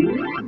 Thank